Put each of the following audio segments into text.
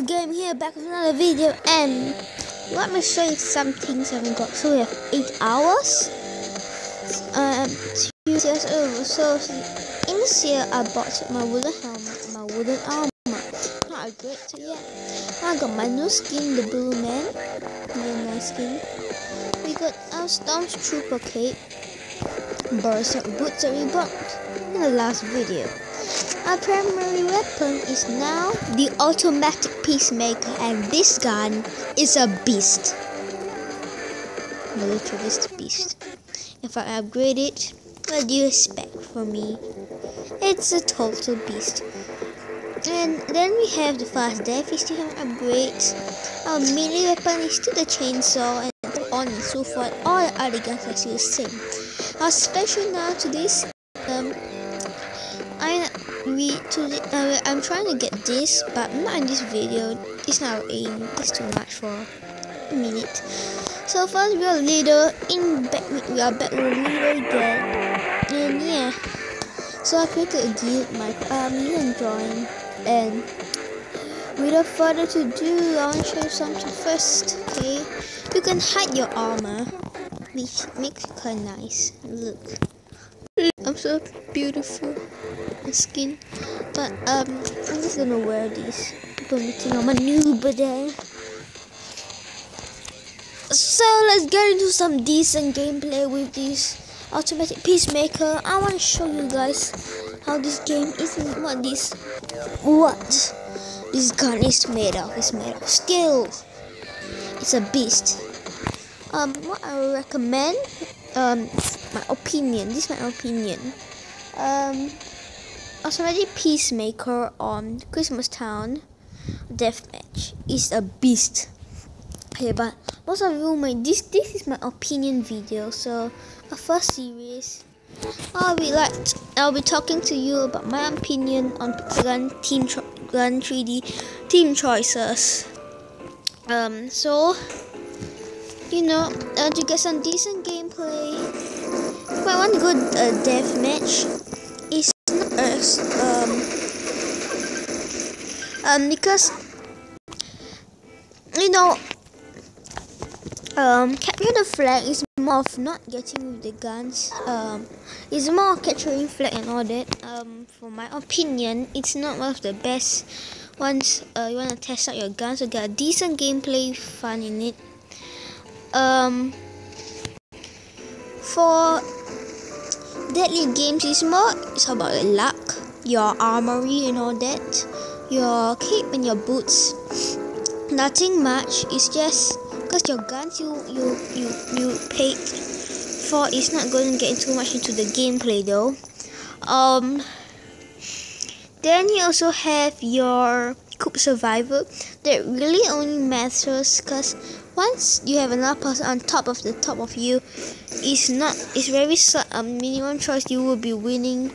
again here back with another video and let me show you some things I've got. So we have 8 hours. Um, two years over. So in this year I bought my wooden helmet, my wooden armor. Not a great yet. I got my new skin, the blue man. Very nice skin. We got our Stormtrooper cape. Burst boots that we bought in the last video. Our primary weapon is now the automatic peacemaker and this gun is a beast. Just a beast. If I upgrade it, what do you expect from me? It's a total beast. And then we have the fast death, we still have upgrades. Our melee weapon is still the chainsaw and on and so forth. All the other guns are still the same. Our special now to this um I we to uh, I'm trying to get this, but not in this video. It's not aim. It's too much for a minute. So first we are leader in back. We are back with leader again, and yeah. So I created a guild, my family and drawing, and without further to do, I want to show you something first. Okay, you can hide your armor, which makes of nice. Look. I'm so beautiful skin but um I'm just gonna wear these. People think I'm a so let's get into some decent gameplay with this automatic peacemaker. I want to show you guys how this game is what this what this gun is made of. It's made of steel it's a beast. Um what I recommend um my opinion this is my opinion. Um I was already peacemaker on christmas town deathmatch is a beast. Okay but most of you might this this is my opinion video. So a first series I'll be like I'll be talking to you about my opinion on gun team gun 3D team choices. Um, so you know, uh, to get some decent if I want to go uh, death match, as um um because you know um capture the flag is more of not getting with the guns um it's more capturing flag and all that. Um for my opinion it's not one of the best ones uh, you want to test out your guns. To get a decent gameplay fun in it. Um for deadly games is more it's about your luck your armory and all that your cape and your boots. Nothing much it's just because your guns you you you you paid for is not going to get too much into the gameplay though. Um then you also have your coop survival that really only matters because once you have another person on top of the top of you it's not it's very um, minimum choice you will be winning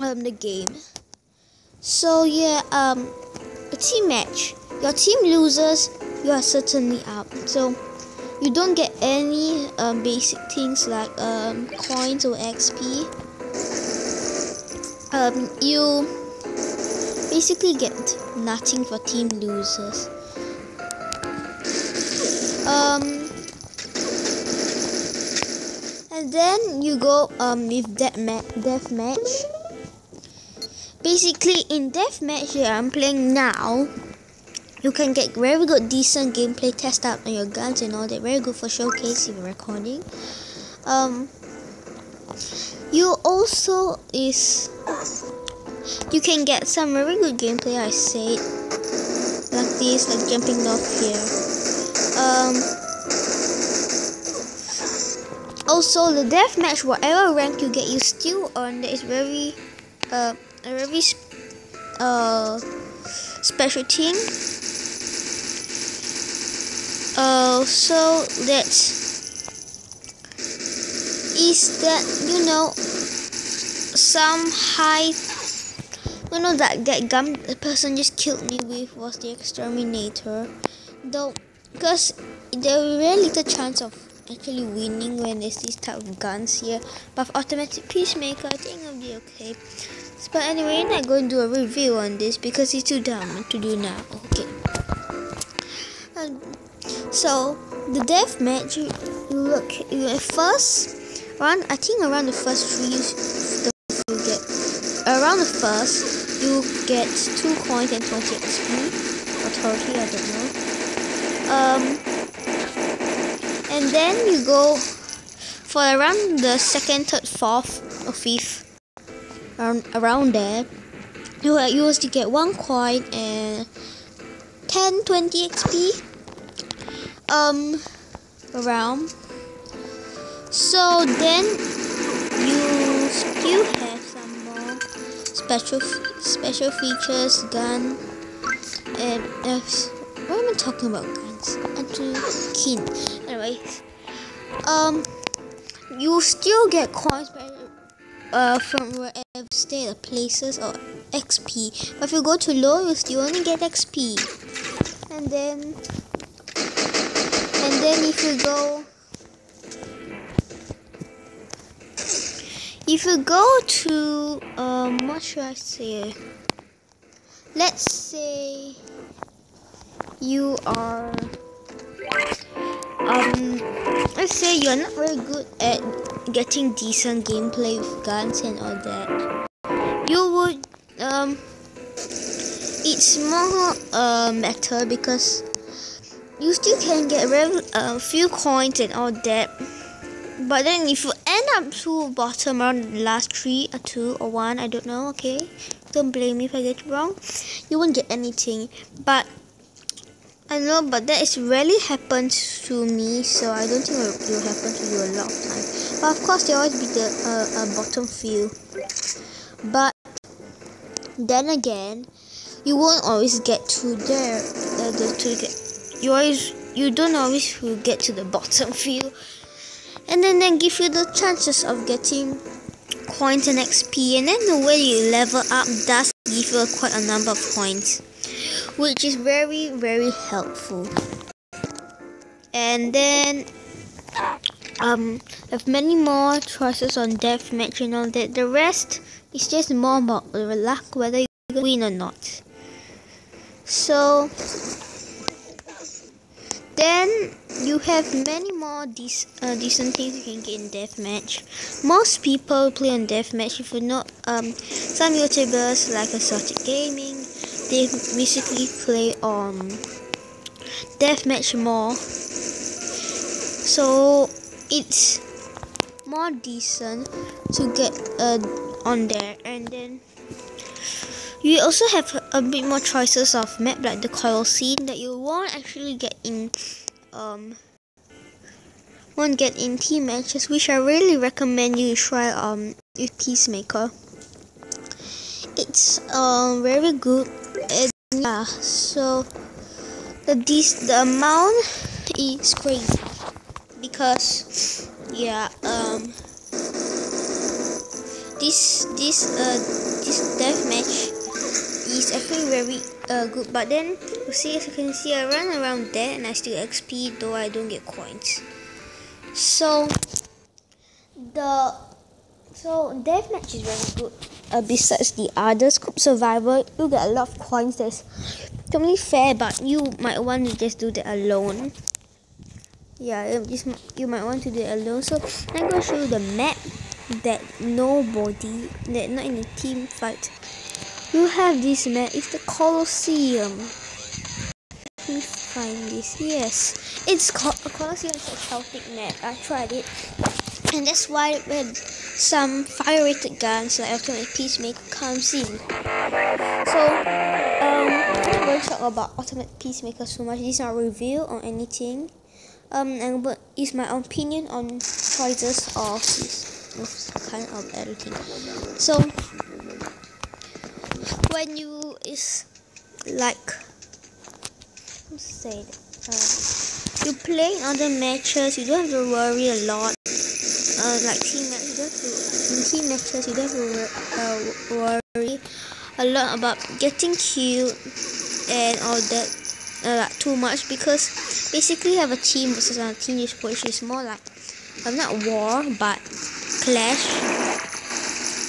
um, the game. So yeah um a team match. Your team loses you are certainly out. So you don't get any um, basic things like um, coins or XP um, you basically get nothing for team losers um and then you go um with death match death match. Basically in death match that i'm playing now you can get very good decent gameplay test out on your guns and all that. Very good for showcase if recording. Um you also is you can get some very good gameplay i said like this like jumping off here um, also, the death match, whatever rank you get, you still earn. That is very, uh, a very, uh, special thing. Uh, so that is that you know some high you know that that gun the person just killed me with was the exterminator though because there is very little chance of actually winning when there's this type of guns here but automatic peacemaker I think I'll be okay But anyway, I'm not going to do a review on this because it's too dumb to do now. Okay. Um, so the death match, you, look at first around. I think around the first three, you, you get around the first you get two coins and 20 XP or 30, I don't know. Um, and then you go for around the second, third, fourth, or fifth around, around there you are used to get one coin and 10 20 xp um around. So then you still have some more special special features gun and uh, what am I talking about anyways um you still get coins uh, from wherever stay the places or XP. But if you go to low, you still only get XP. And then, and then if you go, if you go to, um, what should I say? Let's say you are, um, let's say you're not very good at getting decent gameplay with guns and all that, you would um it's more uh, better because you still can get a uh, few coins and all that. But then if you end up to bottom around the last three or two or one, I don't know, okay? Don't blame me if I get it wrong. You won't get anything. But I know, but that is rarely happens to me, so I don't think it will happen to you a lot of times. But of course, there always be the uh, bottom few. But then again, you won't always get to there. Uh, the, to get you always you don't always will get to the bottom few, and then then give you the chances of getting coins and XP. And then the way you level up does give you quite a number of points, which is very very helpful. And then um, have many more choices on deathmatch and all that. The rest is just more about luck whether you win or not. So then you have many more dec uh, decent things you can get in deathmatch. Most people play on deathmatch. If you know, um, some YouTubers like Exotic Gaming, they basically play on deathmatch more. So it's more decent to get uh, on there and then you also have a bit more choices of map like the Colosseum that you won't actually get in um won't get in team matches which I really recommend you try um with Peacemaker. It's um very good and yeah so the this the amount is crazy because yeah um this this uh this death match is actually very uh good but then you see as you can see I run around there and I still XP though I don't get coins. So the so death match is very good uh, besides the others scoop survival you get a lot of coins that's totally fair but you might want to just do that alone. Yeah just you might want to do it alone. So i'm going to show you the map that nobody that not in a team fight. You have this map it's the colosseum. Let me find this. Yes it's called colosseum it's a celtic map. I tried it and that's why when some fire rated guns like ultimate peacemaker comes in so um i'm not going to talk about ultimate peacemaker so much this is not a review or anything um, and but is my opinion on choices of this kind of editing. So when you is like say it, uh, you play other matches, you don't have to worry a lot. Uh, like matches, you don't matches, you don't uh, worry a lot about getting killed and all that uh, too much because basically have a team versus a team which is more like um, not war but clash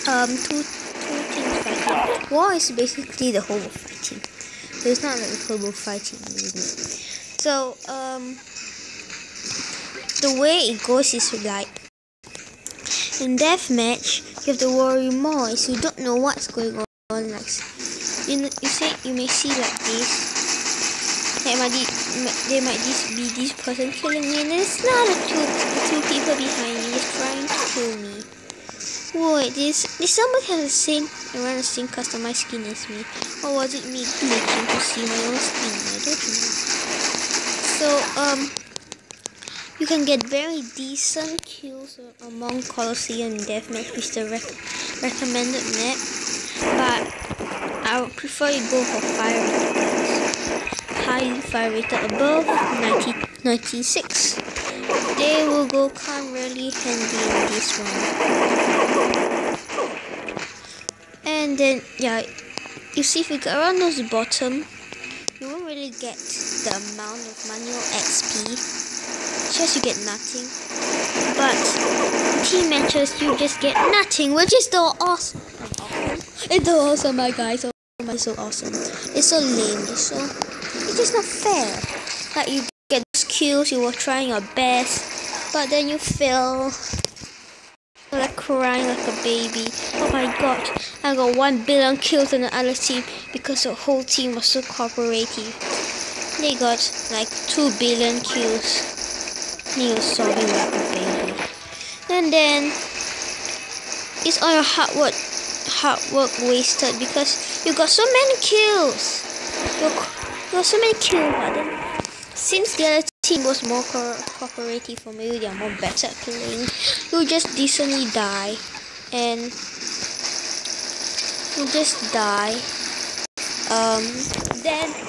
um two two teams fighting war is basically the whole fighting. So it's not like the whole fighting, isn't? So um, the way it goes is like in deathmatch, you have to worry more, so you don't know what's going on. Like you, know, you say you may see like this. There might, be, there might just be this person killing me, and it's not a two, two people behind me just trying to kill me. Wait, this did somebody have the same around the same customized skin as me? Or was it me glitching to see my own skin? I don't know. So um you can get very decent kills among Colosseum Deathmatch, is the rec recommended map. But I would prefer you go for fire Highly fire rated above 90, 96. They will go kind really handy in this one. And then yeah, you see if you get around those bottom, you won't really get the amount of manual XP just you get nothing. But team matches you just get nothing, which is so awesome. It's so awesome, my guys. My, so awesome. It's so lame. It's so. It's just not fair. Like you get those kills, you were trying your best, but then you fail. Like crying like a baby. Oh my god, I got one billion kills in the other team because the whole team was so cooperative. They got like two billion kills. Like a baby. And then it's all your hard work hard work wasted because you got so many kills. You got so many kills, but then since the other team was more co cooperative or maybe they're more better at playing, you just decently die and you just die. Um, then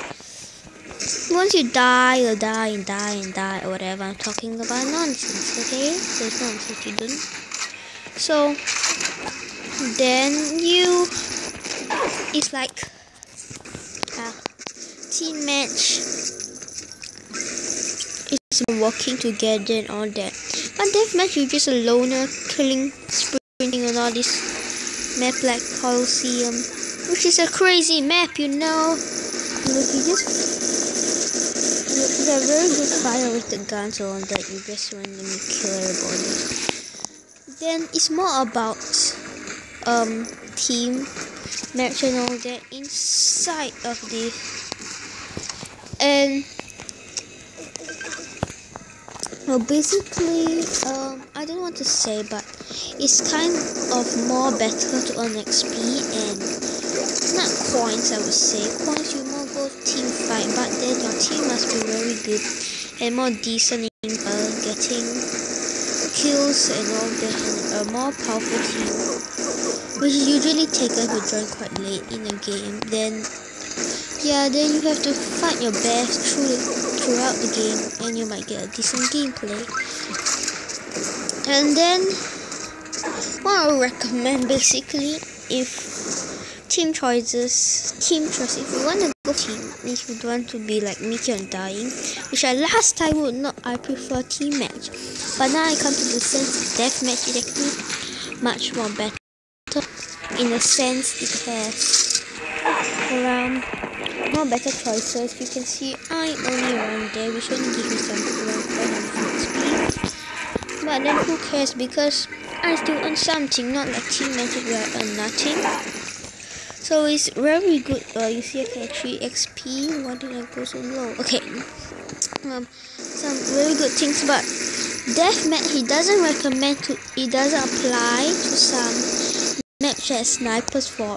once you die, you'll die and die and die or whatever. I'm talking about nonsense, okay? There's nonsense you don't. So then you it's like a team match it's working together and all that. But deathmatch you're just a loner killing sprinting on all this map like Colosseum. Which is a crazy map, you know. Look, you just they're very good fire with the guns on that you just randomly kill everybody. Then it's more about um team match and all that inside of the and well basically um I don't want to say but it's kind of more better to earn XP and not coins I would say coins you but then your team must be very good and more decent in uh, getting kills and all that and a more powerful team. Which is usually taken you join quite late in the game then yeah then you have to fight your best through throughout the game and you might get a decent gameplay. And then what I would recommend basically if team choices team choice if you want to team if you want to be like Mickey and dying which I last time would not I prefer team match but now I come to the sense death match is actually much more better in a sense it has around more better choices. You can see I only around there which only give me some around 400 speed. But then who cares? Because I still earn something not like team matches where I earn nothing so it's very good. Uh, you see, I can 3 XP. Why did I go so low? Okay. Um, some very good things, but deathmatch he doesn't recommend to. He doesn't apply to some match as snipers for.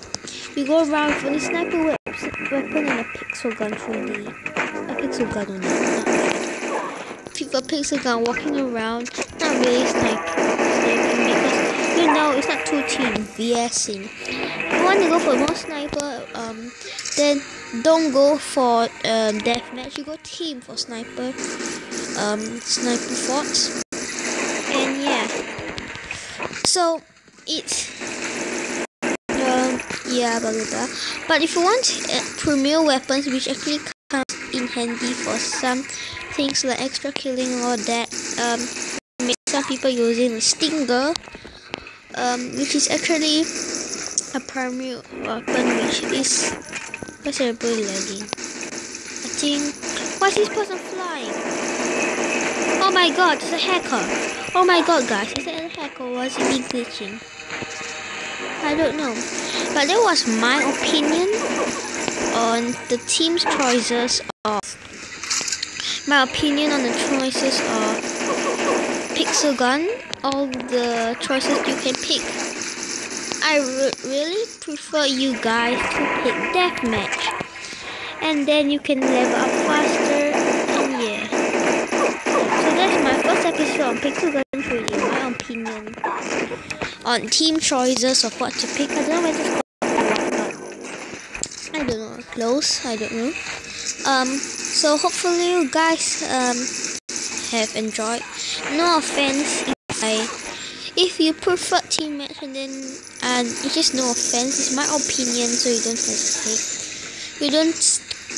You go around for the sniper weapon and a pixel gun 3D. A pixel gun only. Not People pixel gun walking around, not really sniping, sniping because you know it's not two team VSing you want to go for more sniper, um, then don't go for um, deathmatch. You go team for sniper, um, sniper forts, and yeah. So it's um, yeah, blah blah blah. But if you want uh, premier weapons, which actually comes in handy for some things like extra killing or that, um, some people using the stinger, um, which is actually a primary weapon which is considerably lagging. I think why is this person flying? Oh my god, it's a hacker. Oh my god guys, is a hacker or was it me glitching? I don't know. But that was my opinion on the team's choices of my opinion on the choices of pixel gun all the choices you can pick I really prefer you guys to pick deathmatch. And then you can level up faster and yeah so that's my first episode on pixel gun video my opinion. On team choices of what to pick. I don't know whether it's I don't know. Close? I don't know. Um so hopefully you guys um have enjoyed. No offense if I if you prefer team match and then and it's just no offense it's my opinion so you don't hesitate. You don't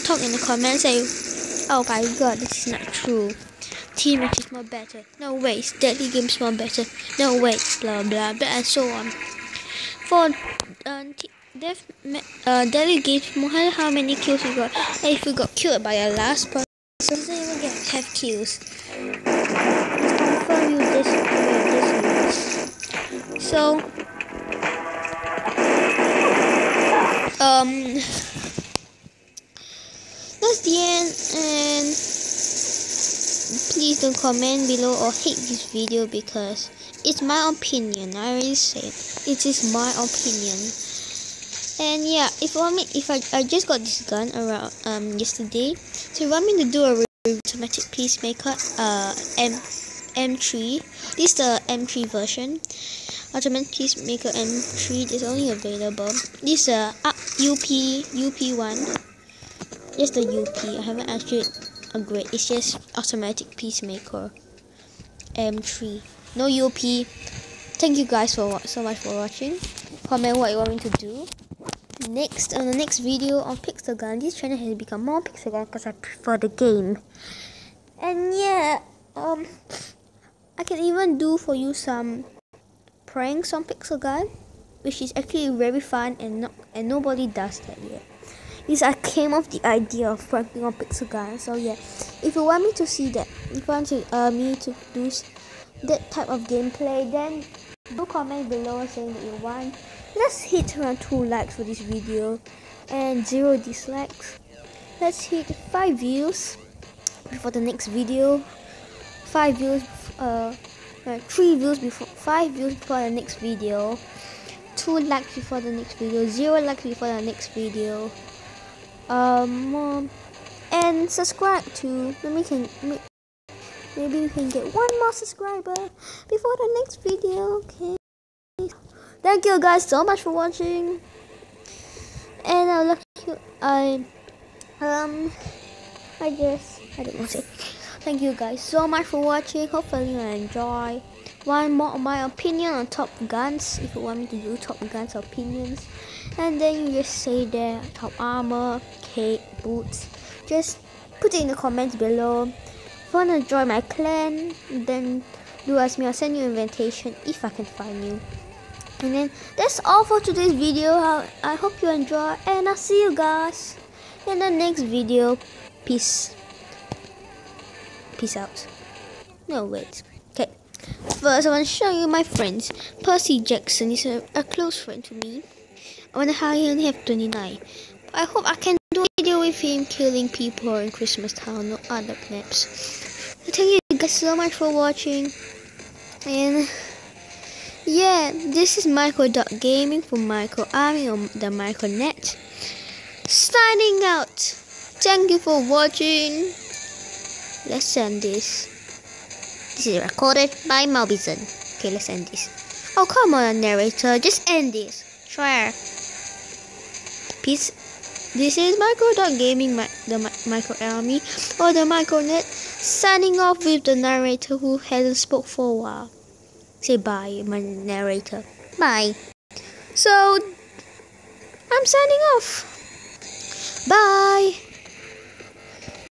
talk in the comments say oh my god this is not true. Team is more better. No way deadly games more better. No way blah blah blah and so on. For uh, Death, uh, Deadly Games, how, how many kills you got? If you got killed by a last person, then you get have kills. confirm you this, this So, um, that's the end, and please don't comment below or hate this video because it's my opinion. I already said it is my opinion. And yeah, if you want me, if I, I just got this gun around um yesterday, so you want me to do a automatic peacemaker uh M M3. This is the M3 version. Automatic peacemaker M3 is only available. This uh, UP UP1. Just the UP. I haven't actually upgrade. It's just automatic peacemaker M3. No UP. Thank you guys for so much for watching. Comment what you want me to do next on the next video on Pixel Gun. This channel has become more Pixel Gun because I prefer the game. And yeah, um, I can even do for you some pranks on Pixel Gun, which is actually very fun and not and nobody does that yet. Because I came up the idea of pranking on Pixel Gun. So yeah, if you want me to see that, if you want to, uh, me to do that type of gameplay, then do comment below saying that you want let's hit around 2 likes for this video and 0 dislikes let's hit 5 views before the next video 5 views uh, uh 3 views before 5 views before the next video 2 likes before the next video 0 likes before the next video um, um and subscribe to maybe can maybe we can get one more subscriber before the next video okay Thank you guys so much for watching. And I love you. I um I guess I don't know. Thank you guys so much for watching. Hopefully you enjoy. One more of my opinion on Top Guns. If you want me to do Top Guns opinions, and then you just say there top armor, cape, boots. Just put it in the comments below. If you want to join my clan, then do ask me. I'll send you an invitation if I can find you and then that's all for today's video i hope you enjoy and i'll see you guys in the next video peace peace out. No wait. Okay. First i want to show you my friends. Percy jackson is a, a close friend to me. I wonder how he only have 29 but i hope i can do a video with him killing people in christmas town or other maps. Thank you guys so much for watching. And yeah, this is Micro Gaming from Micro Army on the MicroNet. Signing out. Thank you for watching. Let's end this. This is recorded by Malbizon. Okay, let's end this. Oh, come on, narrator. Just end this. Try. Peace. This is Micro Gaming, the Micro Army, or the MicroNet, signing off with the narrator who hasn't spoke for a while say bye, my narrator. Bye. So, I'm signing off. Bye.